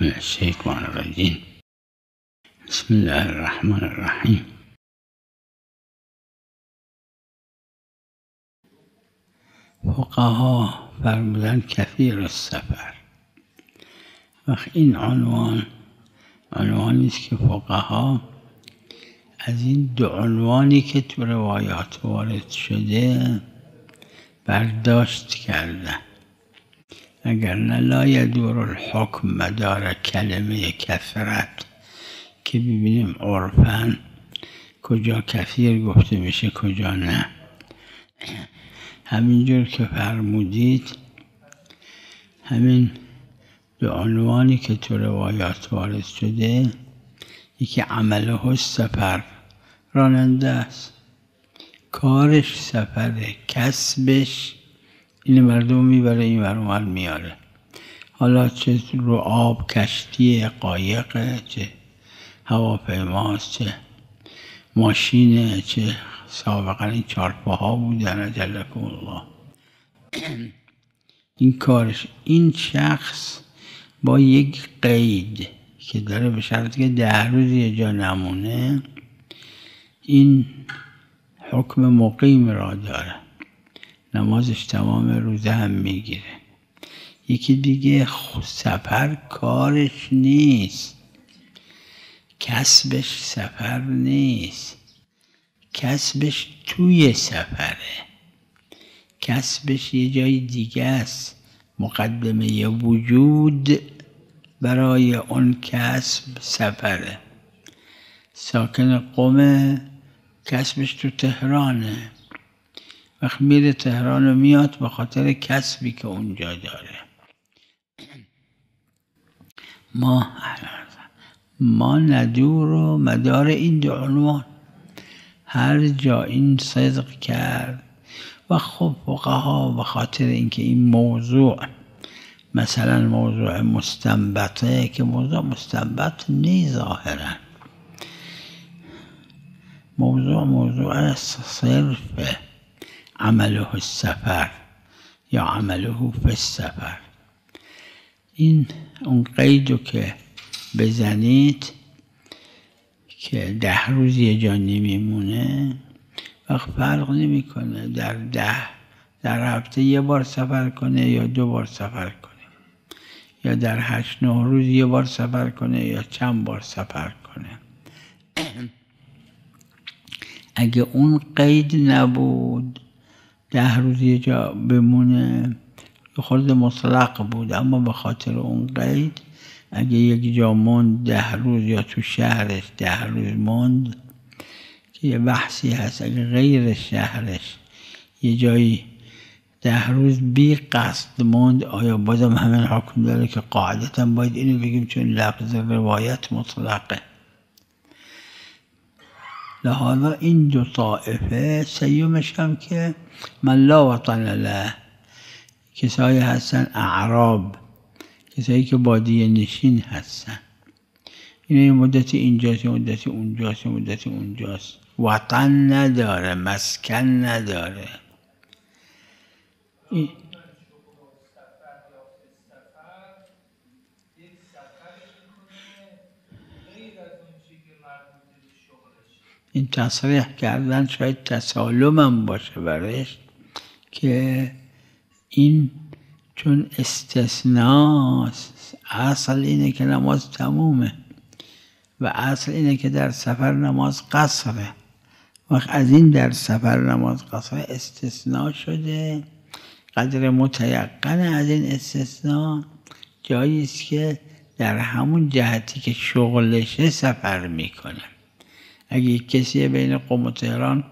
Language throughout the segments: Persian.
من الشيطان الرجيم بسم الله الرحمن الرحيم فقها فرمودن کثیر السفر وقت این عنوان عنوانی است که فقها از این دو عنوانی که تو روایات وارد شده برداشت کردن اگر نه لا یدور الحکم مدار کلمه کثرت. که ببینیم عرفا کجا کثیر گفته میشه کجا نه. همینجور که فرمودید همین دو عنوانی که تو روایات وارد شده یکی عمله سفر راننده است. کارش سفره کسبش. این مردم می‌بره این ور میاره. حالا چه رو آب کشتی قایقه چه هواپیماست چه ماشینه چه سابقا این چارپاها بودن اجلکم الله. این کارش این شخص با یک قید که داره به شرطی که ده روز یه جا نمونه این حکم مقیم را داره. نمازش تمام روزه هم می‌گیره. یکی دیگه سفر کارش نیست. کسبش سفر نیست. کسبش توی سفره. کسبش یه جای دیگه است. مقدمه وجود برای اون کسب سفره. ساکن قوم کسبش تو تهرانه. وقت میره تهران و میاد به خاطر کسبی که اونجا داره. ما ما ندور و مدار این دو عنوان. هر جا این صدق کرد و خب فقها به خاطر اینکه این موضوع مثلا موضوع مستنبطه که موضوع مستنبط نی ظاهرا موضوع موضوع صرف عمله السفر یا عمله فی السفر. این اون قیدو که بزنید که ده روز یه جا نمیمونه وقت فرق نمی‌کنه. در ده در هفته یه بار سفر کنه یا دو بار سفر کنه. یا در هشت نه روز یه بار سفر کنه یا چند بار سفر کنه. اگه اون قید نبود ده روز یه جا بمونه خورده مطلق بود اما به خاطر اون قید اگه یک جا موند ده روز یا تو شهرش ده روز موند که یه بحثی هست اگه غیر شهرش یه جایی ده روز بی قصد موند آیا بازم همین حکم داره که قاعدتا باید اینو بگیم چون لفظ روایت مطلقه؟ لحاظا این دو طائفه سیومش هم که من لا وطن له کسایی هستن اعراب کسایی که بادیه نشین هستن. این یه مدتی اینجاست یه مدتی اونجاست یه مدتی اونجاست. وطن نداره مسکن نداره این یک سفری می‌کنه غیر از اون چی که مربوط به شغلش این تصریح کردن شاید تسالمم باشه برش که این چون استثناست اصل اینه که نماز تمومه و اصل اینه که در سفر نماز قصره. وقت از این در سفر نماز قصره استثناء شده قدر متیقن از این استثناء جایی است که در همون جهتی که شغلشه سفر می‌کنه. اگه کسی بین قم و تهران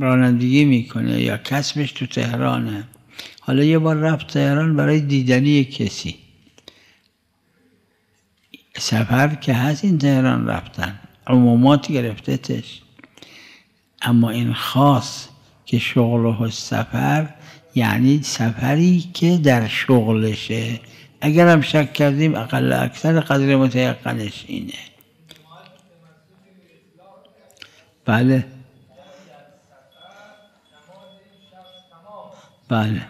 رانندگی می‌کنه یا کسبش تو تهرانه. حالا یه بار رفت تهران برای دیدنی کسی. سفر که هست این تهران رفتن. عمومات گرفته تش اما این خاص که شغل و سفر یعنی سفری که در شغلشه. اگر هم شک کردیم اقل اکثر قدر متیقنش اینه. بله. بله.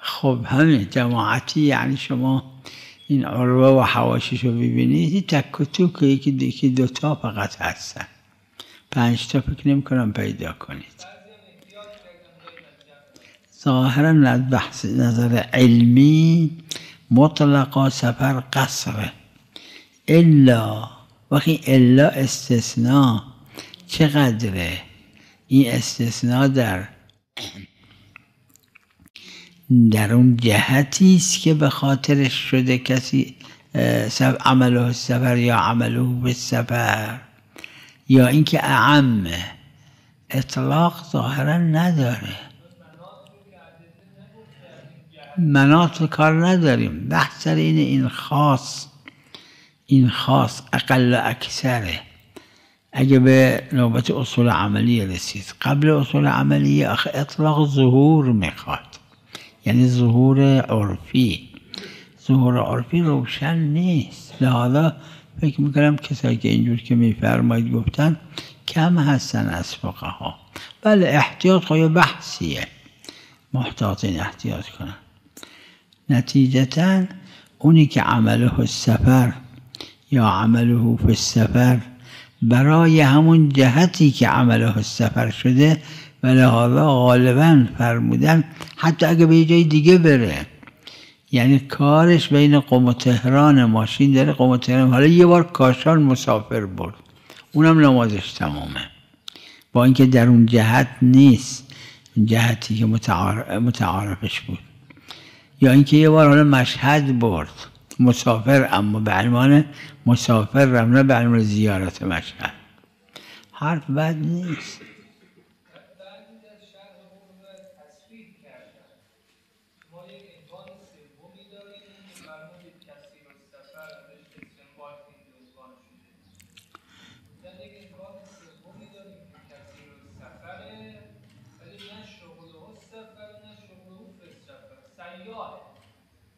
خب همین جماعتی یعنی شما این عروه و حواشش رو ببینید این تک و توک یکی یکی دوتا فقط هستن. پنج تا فکر نمی کنم پیدا کنید. ظاهرا از بحث نظر علمی مطلقا سفر قصره. الا وقتی الا استثناء چقدره؟ این استثناء در در اون جهتی است که به خاطرش شده کسی عمله سفر یا عمله به سفر یا اینکه اعمه. اطلاق ظاهرا نداره. مناط کار نداریم. بحث سر اینه این خاص. این خاص اقل اکثره. اگه به نوبت اصول عملی رسید. قبل اصول عملی اطلاق ظهور می‌خواد. یعنی ظهور عرفی. ظهور عرفی روشن نیست. لحاظا فکر می‌کنم کسایی که اینجور که میفرمایید گفتن کم هستن از فقه ها بله احتیاط خواهی بحثیه. محتاط این احتیاط کنن. نتیجتا اونی که عمله سفر یا عمله فی السفر. برای همون جهتی که عمله سفر شده و لحاظا غالبا فرمودن حتی اگه به جای دیگه بره. یعنی کارش بین قم و تهران ماشین داره قم و تهران. حالا یه بار کاشان مسافر برد. اونم نمازش تمامه. با اینکه در اون جهت نیست. جهتی که متعارفش بود. یا اینکه یه بار حالا مشهد برد. مسافر اما به عنوان مسافر رم نه به عنوان زیارت مشهد حرف بد نیست.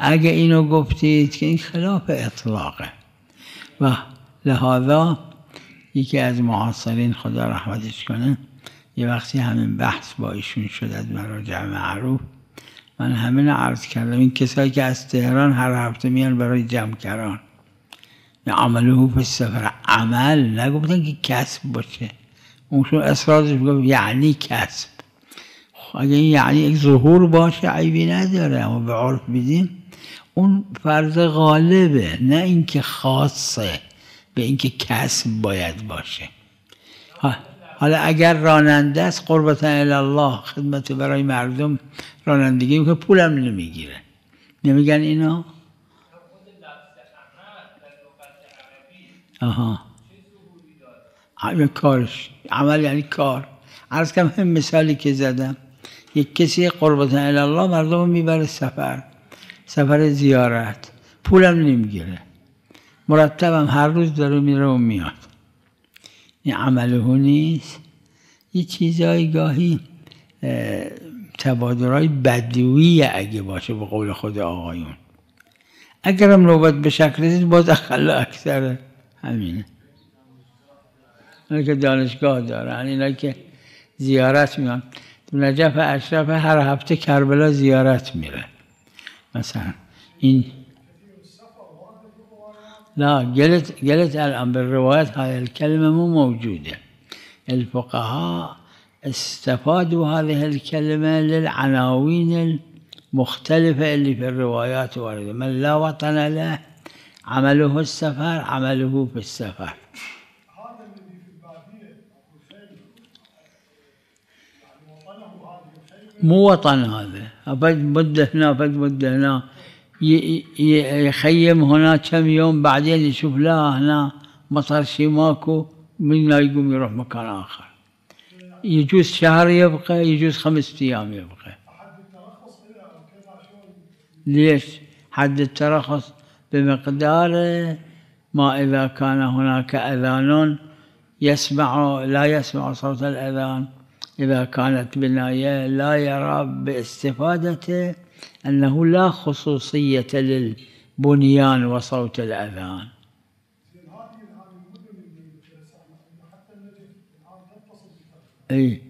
اگه اینو گفتید که این خلاف اطلاقه. و لحاظا یکی از معاصرین خدا رحمتش کنه یه وقتی همین بحث با ایشون شد از مراجع معروف من همین عرض کردم این کسایی که از تهران هر هفته میان برای جمع کران عمله به سفر عمل نگفتن که کسب باشه. اونشون اصرارش گفت یعنی کسب. اگه این یعنی یک ظهور باشه عیبی نداره. اما به عرف بیدیم اون فرض غالبه نه اینکه خاصه به اینکه کسب باید باشه. حالا اگر راننده است قربتا الله خدمت برای مردم رانندگی که پولم نمی‌گیره. نمیگن اینا آها. کارش عمل یعنی کار. عرض کنم هم مثالی که زدم یک کسی قربتا الله مردم می‌بره سفر. سفر زیارت. پولم نمی‌گیره. مرتبم هر روز داره میره و میاد. این عمله نیست. یه چیزایی گاهی تبادرهای بدوی اگه باشه به قول خود آقایون. اگرم نوبت به شکل رسید باز اقل اکثر همینه. اینا که دانشگاه دارن اینا که زیارت میان نجف اشرف هر هفته کربلا زیارت میره. مثلا. این لا قلت قلت الآن بالروايات هاي الكلمة مو موجودة. الفقهاء استفادوا هذه الكلمة للعناوين المختلفة اللي في الروايات واردة. من لا وطن له عمله السفر عمله في السفر هذا الذي في البادية أبو خيل يعني وطنه هذه الخيمة مو وطن هذا. أبد مدة هنا أبد مدة هنا. يخيم هنا كم يوم بعدين يشوف لا هنا مطر شي ماكو من يقوم يروح مكان آخر. يجوز شهر يبقى يجوز خمسة أيام يبقى. ليش؟ حد الترخص بمقدار ما إذا كان هناك أذان يسمع لا يسمع صوت الأذان. إذا كانت بناية لا يرى باستفادته أنه لا خصوصية للبنيان وصوت الأذان. أي.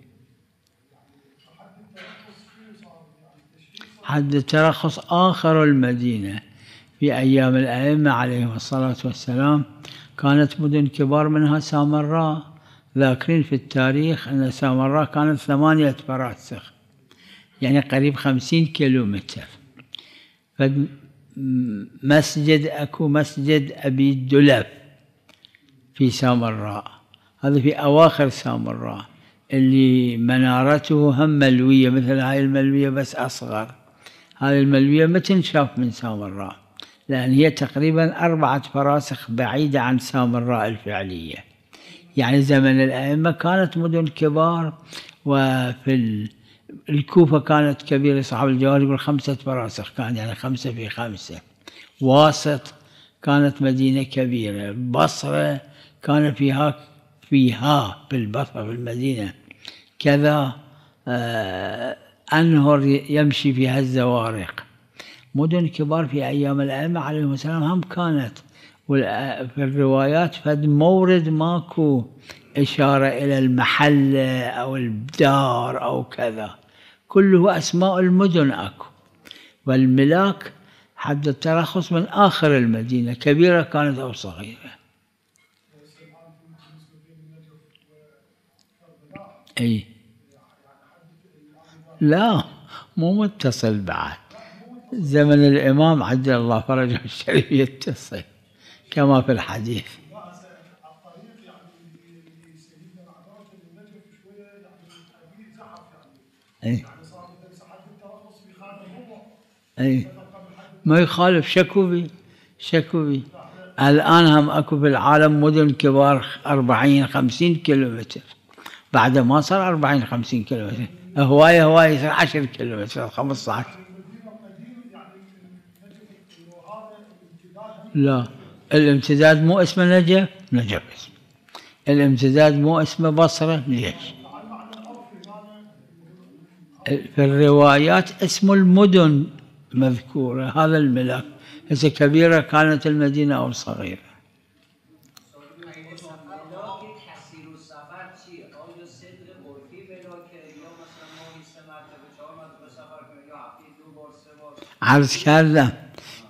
حد الترخص آخر المدينة في أيام الأئمة عليهم الصلاة والسلام كانت مدن كبار منها سامراء. ذاكرين في التاريخ أن سامراء كانت ثمانية فراسخ يعني قريب خمسين كيلو متر فد- م- مسجد أكو مسجد أبي الدلف في سامراء هذا في أواخر سامراء اللي منارته هم ملوية مثل هاي الملوية بس أصغر. هذه الملوية ما تنشاف من سامراء لأن هي تقريبا أربعة فراسخ بعيدة عن سامراء الفعلية. يعني زمن الأئمة كانت مدن كبار وفي ال- الكوفة كانت كبيرة صاحب الجوار يقول خمسة فراسخ كان يعني خمسة في خمسة. واسط كانت مدينة كبيرة البصرة كان فيها فيها في البصرة في المدينة. كذا آه، أنهر يمشي فيها الزوارق. مدن كبار في أيام الأئمة عليهم السلام هم كانت في الروايات فد مورد ماكو إشارة إلى المحل أو الدار أو كذا. كله أسماء المدن أكو. والملاك حد الترخص من آخر المدينة كبيرة كانت أو صغيرة. أي. لا مو متصل بعد. زمن الإمام عجل الله فرجه الشريف يتصل. كما في الحديث. أي. أي. ما يخالف شكوا بي شكوا بي الآن هم أكو في العالم مدن كبار 40 50 كيلومتر. بعد ما صار 40 50 كيلومتر. هواية هواية يصير 10 كيلومتر 15 لا. الامتداد مو اسمه نجف نجف اسمه الامتداد مو اسمه بصرة؟ ليش؟ في الروايات اسم المدن مذكورة هذا الملك إذا كبيرة كانت المدينة أو صغيرة. عرض كذا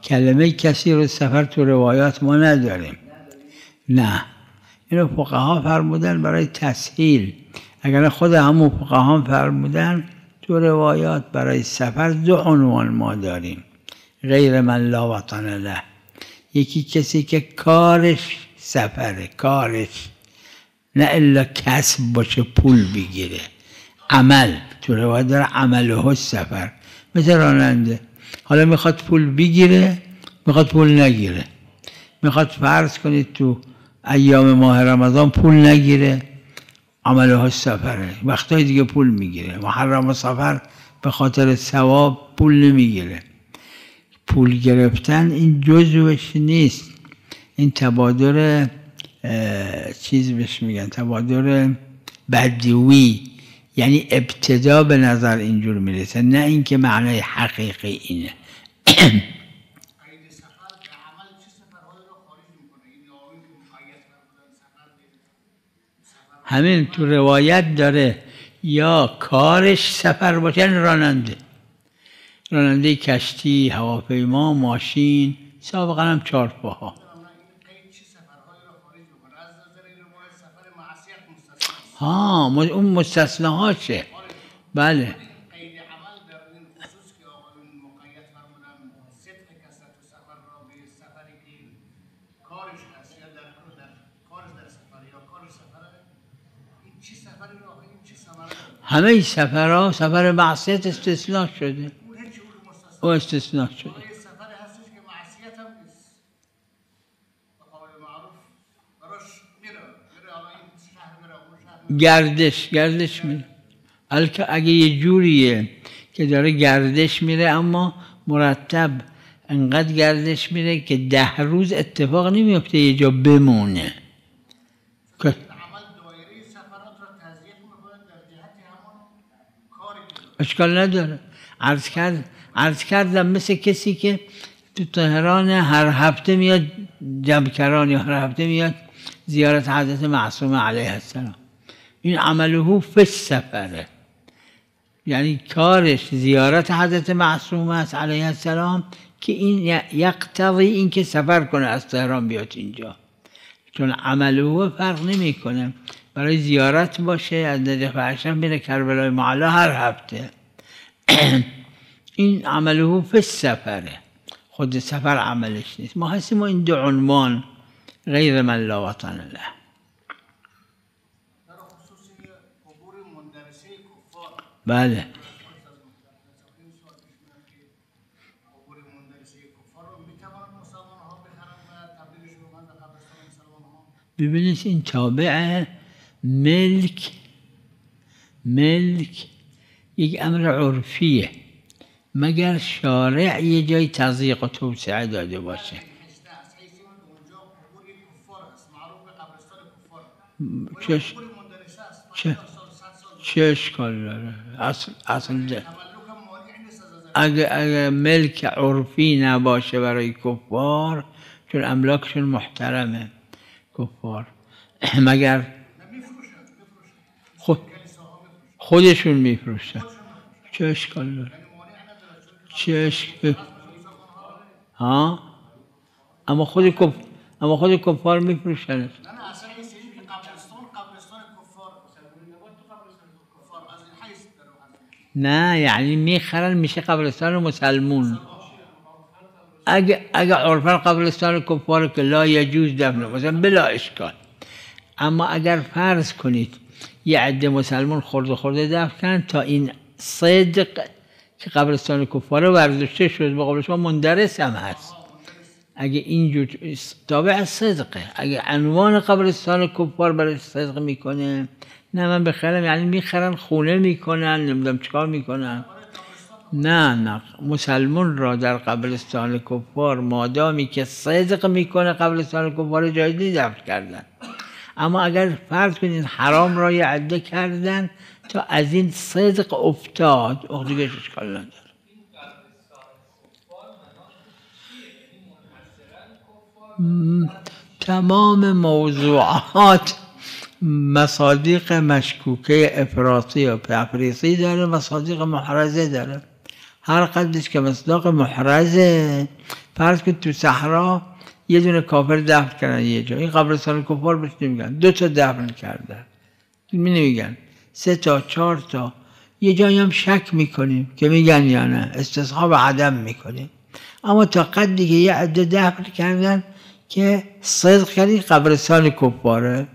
کلمه کثیر و سفر تو روایات ما نداریم. نه. اینو فقها فرمودن برای تسهیل. اگر خود همون فقها فرمودن تو روایات برای سفر دو عنوان ما داریم. غیر من لا وطن له. یکی کسی که کارش سفره کارش. نه الا کسب باشه پول بگیره. عمل. تو روایت داره عمله سفر. مثل راننده. حالا می‌خواد پول بگیره می‌خواد پول نگیره. می‌خواد فرض کنید تو ایام ماه رمضان پول نگیره عمله سفره. وقتهای دیگه پول می‌گیره. محرم و سفر به خاطر ثواب پول نمی‌گیره. پول گرفتن این جزوش نیست. این تبادر چیز بهش میگن تبادر بدوی. یعنی ابتدا به نظر اینجور می‌رسه نه اینکه معنای حقیقی اینه. همین تو روایت داره یا کارش سفر باشه یعنی راننده. راننده کشتی هواپیما ماشین سابقا هم چهارپاها اما این قید چه سفرهایی را خارج می‌کنه از نظر این روایت سفر معصیت مستثنا است ها م- اون مستثناهاشه بله. همه سفرها سفر معصیت استثناء شده. او استثناء شده یه سفری هستش که معصیت هم نیست به قول معروف براش میره میره حالا این شهر میره اون شهر میره گردش گردش میره بلکه اگه یه جوریه که داره گردش میره اما مرتب انقدر گردش میره که ده روز اتفاق نمیفته یه جا بمونه. اشکال نداره. عرض کرد عرض کردم مثل کسی که تو تهران هر هفته میاد جمکران یا هر هفته میاد زیارت حضرت معصومه علیه السلام. این عمله فی سفره یعنی کارش زیارت حضرت معصومه است علیه السلام که این یقتضی این که سفر کنه از تهران بیاد اینجا. چون عمله فرق نمی‌کنه. برای زیارت باشه از نجف اشرف میره کربلای معلا هر هفته. این عمله فی سفره خود سفر عملش نیست. ما هستیم این دو عنوان. غیر من لا وطن له در خصوص قبور مندرسه کفار بله این سوال پیش میاد که قبور مندرسه کفار رو می‌توانند مسلمان ها بخرند و تبدیلش کنند به قبرستان مسلمان ها ببینید این تابع ملک ملک یک امر عرفیه. مگر شارع یه جای تضییق و توسعه داده باشه؟ چه؟ چه اشکال داره؟ اصل, اصل ده. اگه, اگه ملک عرفی نباشه برای کفار چون املاکشون محترمه کفار. مگر خود خودشون میفروشن. چه اشکال داره؟ چه اشکال ها؟ اما خود کف... اما خود کفار میفروشن اصلا این سری که قبرستان قبرستان کفار کفار از این حیث در اون نه یعنی می‌خرن میشه قبرستان مسلمون. اگه اگه عرفا قبرستان کفار که لا یجوز دفن مثلا بلا اشکال. اما اگر فرض کنید یه عده مسلمان خورده خورده دفن تا این صدق که قبرستان کفار ورزشته شد به قول شما مندرس هم هست. اگه اینجور تابع صدقه. اگه عنوان قبرستان کفار برای صدق می‌کنه نه من بخرم یعنی می‌خرن خونه می‌کنن نمی‌دونم چیکار می‌کنن. نه نه. مسلمون را در قبرستان کفار مادامی که صدق می‌کنه قبرستان کفار جایزی دفن کردن. اما اگر فرض کنید حرام را یه عده کردن تا از این صدق افتاد اون دیگه اشکال نداره. تمام موضوعات مصادیق مشکوکه افراطی و تفریطی داره مصادیق محرزه داره. هر قدرش که مصداق محرزه فرض کن تو صحرا یه دونه کافر دفن کردن یه جا. این قبرستان کفار بهش نمیگن. دو تا دفن کردن. می نمیگن. سه تا چهار تا. یه جایی هم شک می‌کنیم که میگن یا نه. استصحاب عدم می‌کنیم. اما تا قدری که یه عده دفن کردن که صدق کردی قبرستان کفاره.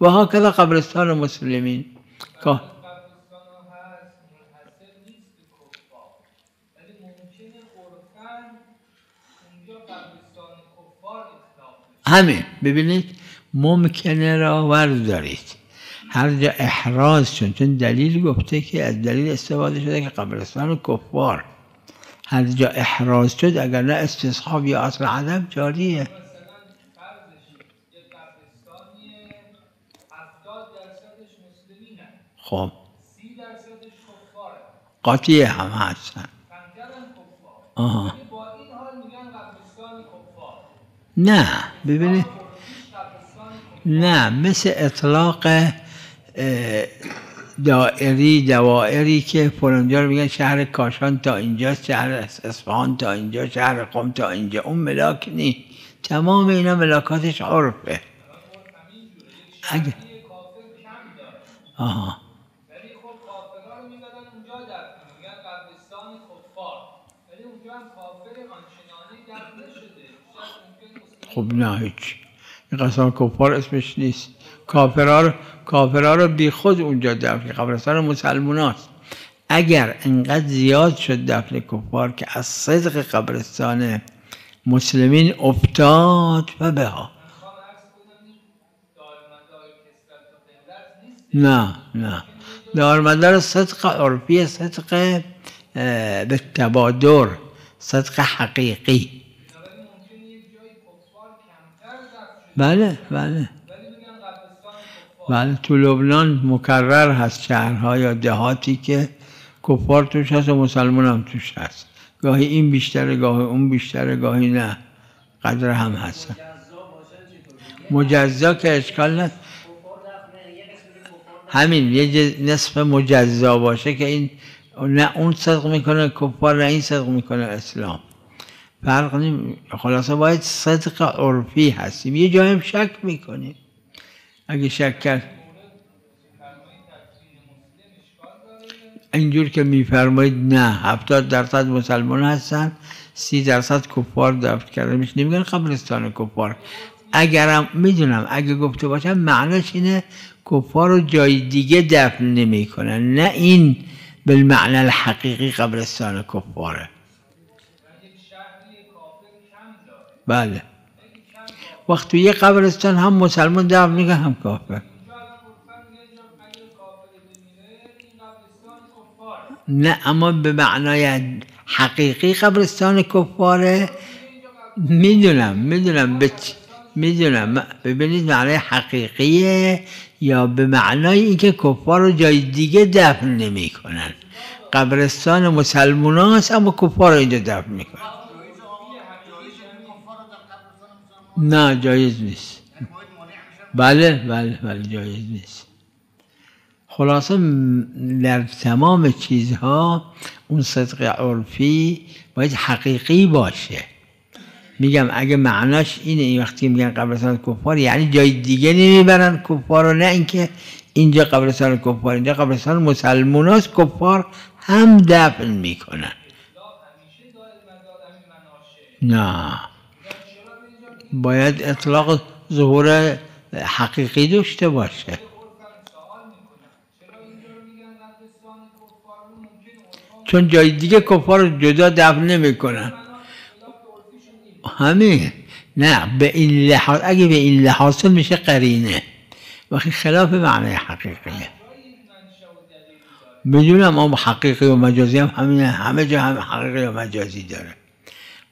و ها کذا قبرستان مسلمین که همین ببینید ممکنه را ور دارید هر جا احراز شد چون دلیل گفته که از دلیل استفاده شده که قبرستان کفار. هر جا احراز شد اگر نه استصحاب یا اصل عدم جاریه مثلا فرضش یه قبرستانی هفتاد درصدش مسلمین خب. قاطی هم هستن. آها. نه ببینید. نه مثل اطلاق دائری دوائری که فلانجا رو میگن شهر کاشان تا اینجا شهر اصفهان تا اینجا شهر قم تا اینجا. اون ملاک نی تمام اینا ملاکاتش عرفه. اگه آها ولی خب کافرها رو می‌برن اونجا دفن میگن قبرستان کفار ولی اونجا هم کافر آنچنانی دفن نشده شاید ممکن مسلمان خب نه هیچ. این قبرستان کفار اسمش نیست. کافرها رو کافرها رو بی خود اونجا دفن. قبرستان مسلمان هست. اگر انقدر زیاد شد دفن کفار که از صدق قبرستان مسلمین افتاد و به ها. نه نه. دارمدار صدق عرفی صدق به تبادر صدق حقیقی ولی ممکنه یک جایی کفار کمتر دفن شده بله بله. بله تو لبنان مکرر هست شهرها یا دهاتی که کفار توش هست و مسلمان هم توش هست. گاهی این بیشتره گاهی اون بیشتره گاهی نه. قدر هم هستن. مجزا که اشکال نه. همین یه نصف مجزا باشه که این نه اون صدق می‌کنه کفار نه این صدق می‌کنه اسلام. فرق نمی خلاصه باید صدق عرفی هستیم. یه جایی هم شک می‌کنیم اگه شک کرد. اینجور که میفرمایید نه. هفتاد درصد مسلمان هستن سی درصد کفار دفن کرده میشه نمیگن قبرستان کفار. اگرم می‌دونم. اگه گفته باشم معناش اینه کفار رو جای دیگه دفن نمی‌کنن. نه این بالمعنى الحقیقی قبرستان کفاره یک شهری کافر کم داره بله. وقت تو یه قبرستان هم مسلمان دفن میگه هم کافر. نه اما به معنای حقیقی قبرستان کفاره. می‌دونم می‌دونم می‌دونم. ببینید معنای حقیقیه یا به معنای اینکه کفار رو جای دیگه دفن نمی‌کنن. قبرستان مسلمان هست اما کفار رو اینجا دفن می‌کنن. نه جایز نیست. بله بله بله جایز نیست. خلاصه در تمام چیزها اون صدق عرفی باید حقیقی باشه. میگم اگه معناش اینه این وقتی میگن قبرستان کفار یعنی جای دیگه نمی‌برن کفار رو نه اینکه اینجا قبرستان کفار اینجا قبرستان مسلمان هست کفار هم دفن می‌کنن. نه. باید اطلاق ظهور حقیقی داشته باشه. چون جای دیگه کفار جدا دفن نمی‌کنن همین. نه به این لحاظ اگه به این لحاظ میشه قرینه. وقتی خلاف معنی حقیقیه بدونم اما حقیقی و مجازی هم همینه همه جا هم حقیقی و مجازی داره.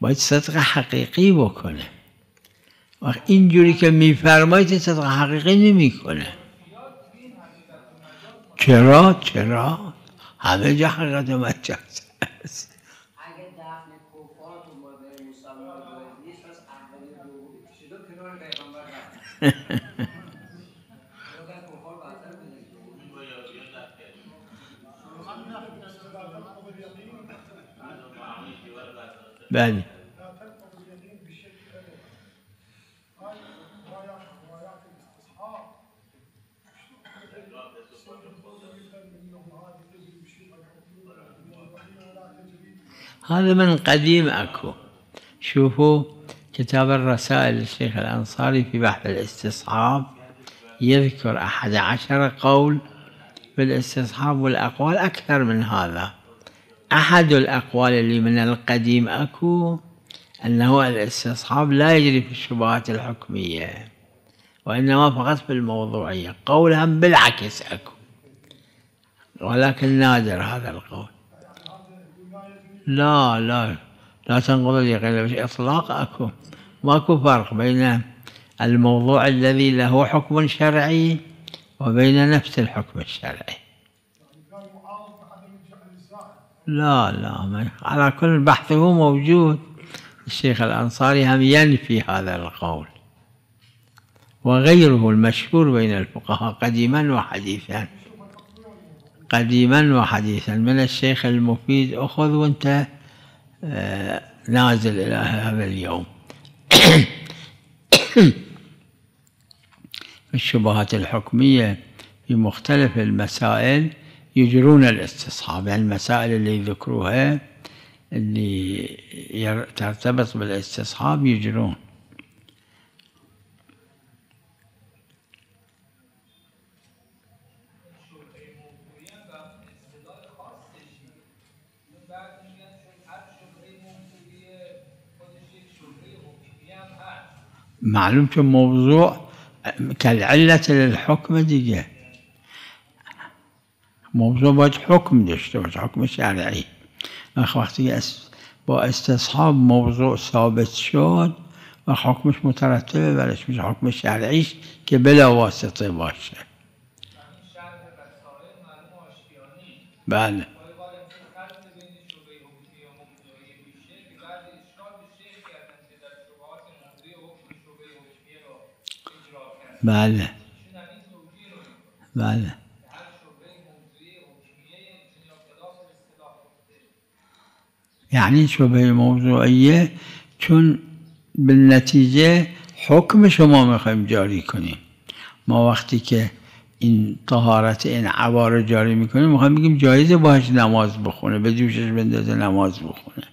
باید صدق حقیقی بکنه. وقت اینجوری که میفرمایید این صدق حقیقی نمی‌کنه. چرا؟ چرا؟ همه جا حقیقت مجاز هست اگه هذا من قديم أكو. شوفوا كتاب الرسائل للشيخ الأنصاري في بحث الاستصحاب. يذكر أحد عشر قول بالاستصحاب والأقوال أكثر من هذا. أحد الأقوال اللي من القديم أكو أنه الاستصحاب لا يجري في الشبهات الحكمية وإنما فقط في الموضوعية. قولها بالعكس أكو. ولكن نادر هذا القول. لا لا لا تنقض اليقين بس إطلاق أكو. ماكو فرق بين الموضوع الذي له حكم شرعي وبين نفس الحكم الشرعي. لا لا على كل بحثه موجود. الشيخ الأنصاري هم ينفي هذا القول. وغيره المشهور بين الفقهاء قديما وحديثا. قديما وحديثا. من الشيخ المفيد أخذ وأنت آه، نازل إلى هذا اليوم. الشبهات الحكمية في مختلف المسائل يجرون الاستصحاب. يعني المسائل اللي يذكروها اللي ترتبط بالاستصحاب يجرون. معلوم که موضوع كالعلة للحكم دیگه موضوع باید حکم داشته باشه حکم شرعی. وقت- وقتی با استصحاب موضوع ثابت شد و حکمش مترتبه برش میشه حکم شرعیش که بلا واسطه باشه. بله باید باید این خلط بین شبهه حکمی و موضوعی میشه که بعد اشکال به شیخ کردن که در شبهات موضوعی حکم شبهه حکمی رو اجرا کردن بله ایشون هم این توجیه رو می‌کنه بله که هر شبهه موضوعی حکمیه یا خلاف اصطلاح گفته یعنی شبه موضوعیه چون بالنتیجه حکم شما می‌خوایم جاری کنیم. ما وقتی که این طهارت این عبا رو جاری می‌کنیم می‌خوایم بگیم جایزه باش نماز بخونه به جوشش بندازه نماز بخونه.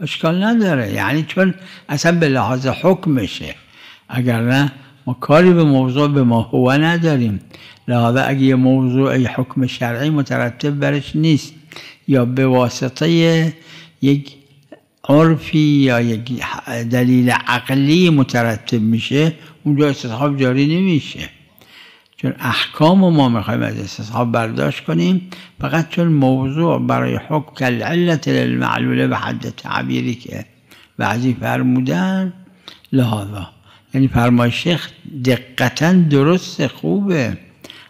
اشکال نداره. یعنی چون اصلا به لحاظ حکمشه. اگر نه ما کاری به موضوع به ما هو نداریم. لحاظا اگه یه موضوع حکم شرعی مترتب برش نیست. یا به واسطه یک عرفی یا یک دلیل عقلی مترتب میشه اونجا استصحاب جاری نمیشه. چون احکام رو ما می‌خوایم از استصحاب برداشت کنیم فقط چون موضوع برای حکم کالعلت للمعلوله به حد تعبیری که بعضی فرمودن لحاظا یعنی فرمای شیخ دقتا درست خوبه.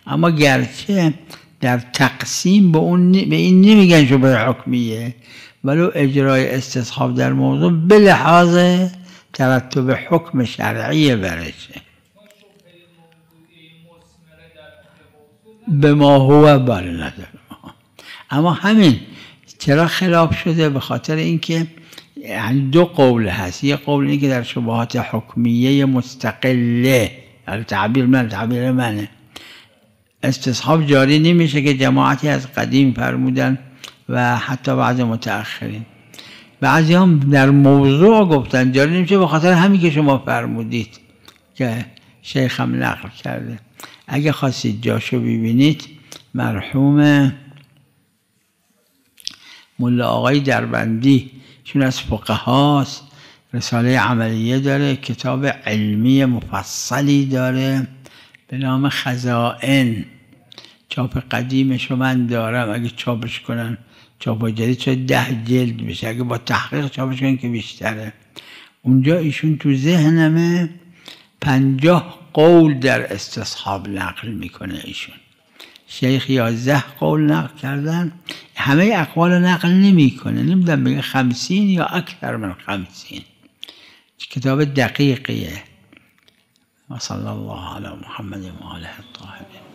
اما گرچه در تقسیم به, اون به این نمیگن شبه حکمیه ولو اجرای استصحاب در موضوع به لحاظ ترتب حکم شرعی برشه ما شبهه موضوعی مثمره در طول موضوع به ما هو بله نداره اما همین چرا خلاف شده؟ به خاطر اینکه یعنی دو قول هست. یه قول اینه که در شبهات حکمیه مستقله. تعبیر من تعبیر منه. استصحاب جاری نمیشه که جماعتی از قدیم فرمودن و حتی بعض متأخرین. بعضی هم در موضوع گفتن جاری نمیشه به خاطر همین که شما فرمودید که شیخ هم نقل کرده. اگه خواستید جاشو ببینید مرحوم ملا آقای دربندی چون از فقه هاست رساله عملیه داره کتاب علمی مفصلی داره به نام خزائن. چاپ قدیمش رو من دارم اگه چاپش کنن چاپ جدید شاید ده جلد بشه اگه با تحقیق چاپش کنن که بیشتره. اونجا ایشون تو ذهنمه پنجاه قول در استصحاب نقل می‌کنه ایشون. شیخ یازده قول نقل کردن. همه اقوال نقل نمی‌کنه. نمی‌دونم بگه خمسین یا اکثر من خمسین. کتاب دقیقیه. و صلی الله علی محمد و آله الطاهرین.